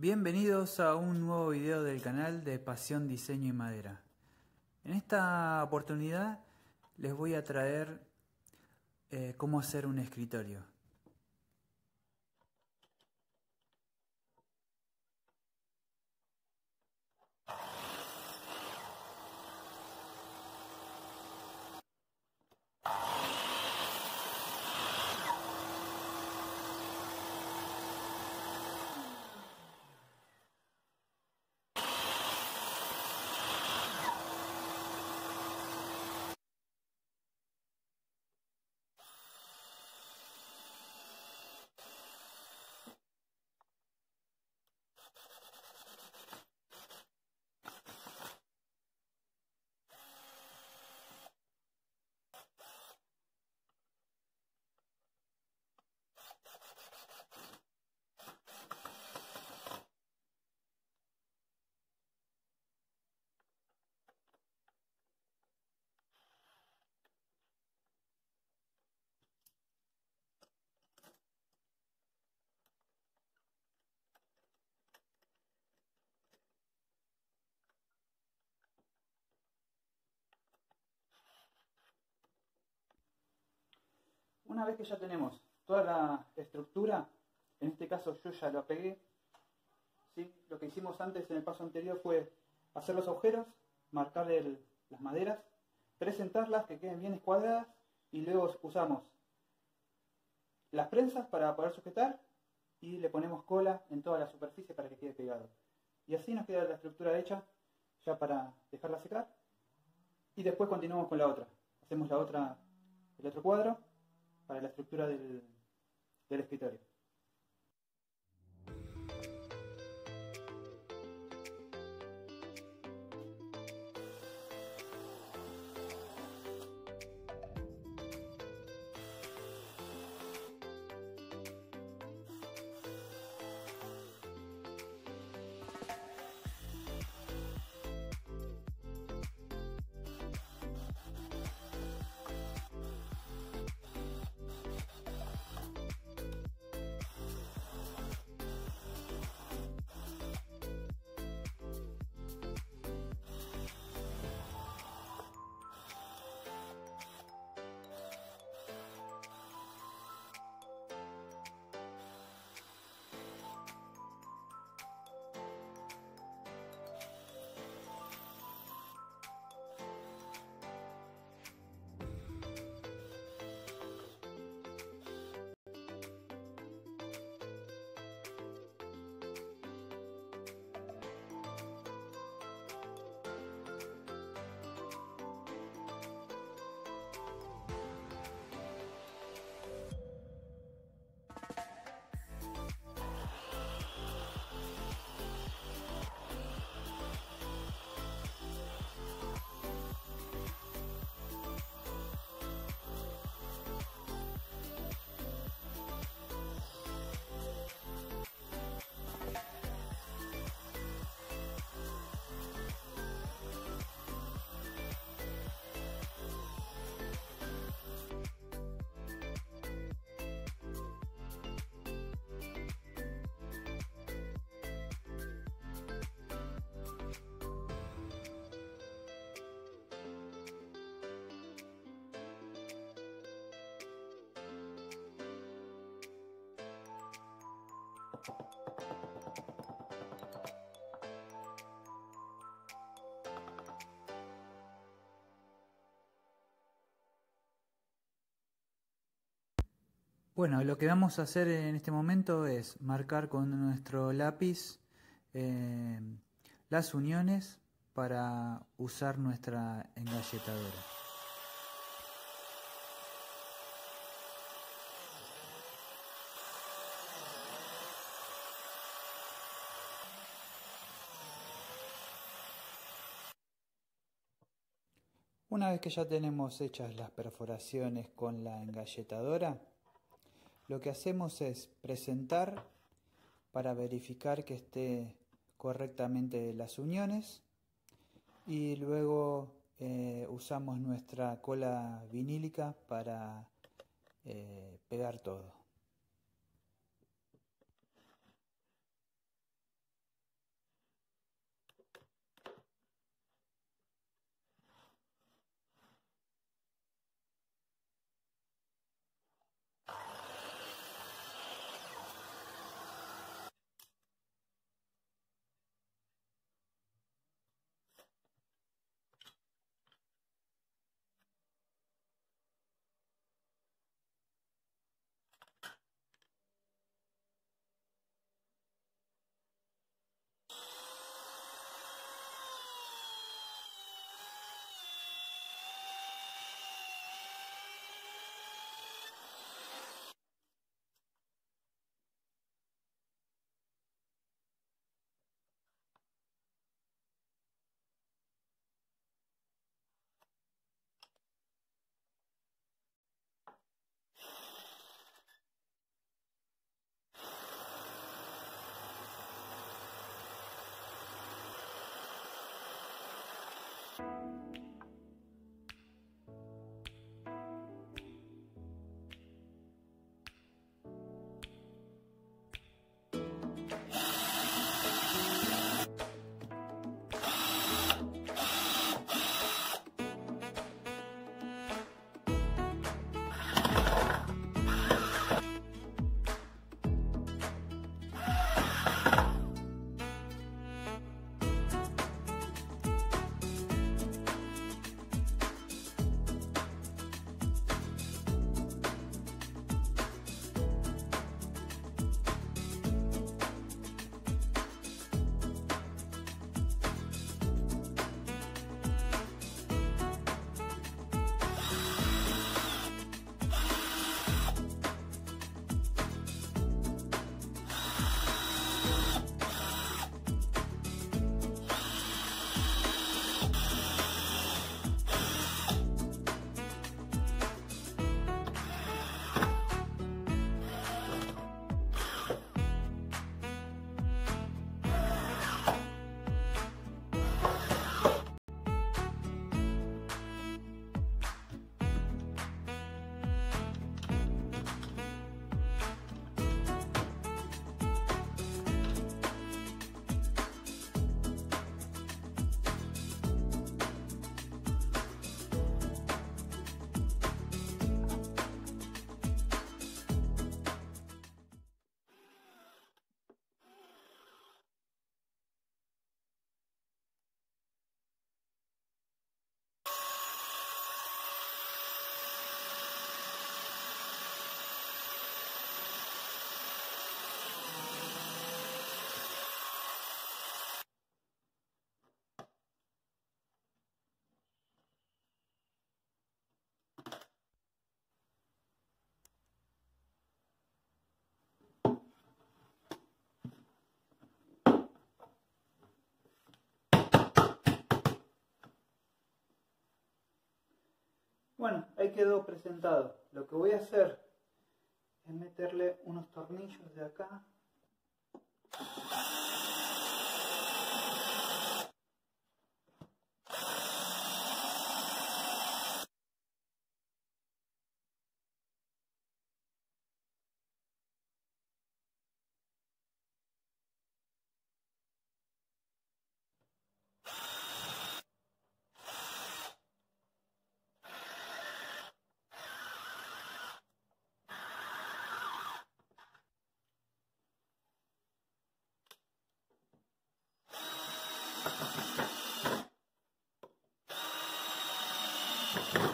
Bienvenidos a un nuevo video del canal de Pasión Diseño y Madera. En esta oportunidad les voy a traer eh, cómo hacer un escritorio. Una vez que ya tenemos toda la estructura, en este caso yo ya lo pegué, ¿sí? lo que hicimos antes en el paso anterior fue hacer los agujeros, marcar las maderas, presentarlas que queden bien escuadradas y luego usamos las prensas para poder sujetar y le ponemos cola en toda la superficie para que quede pegado. Y así nos queda la estructura hecha ya para dejarla secar y después continuamos con la otra. Hacemos la otra, el otro cuadro para la estructura del, del escritorio. Bueno, lo que vamos a hacer en este momento es marcar con nuestro lápiz eh, las uniones para usar nuestra engalletadora. Una vez que ya tenemos hechas las perforaciones con la engalletadora, lo que hacemos es presentar para verificar que esté correctamente las uniones y luego eh, usamos nuestra cola vinílica para eh, pegar todo. Bueno, ahí quedó presentado. Lo que voy a hacer es meterle unos tornillos de acá. You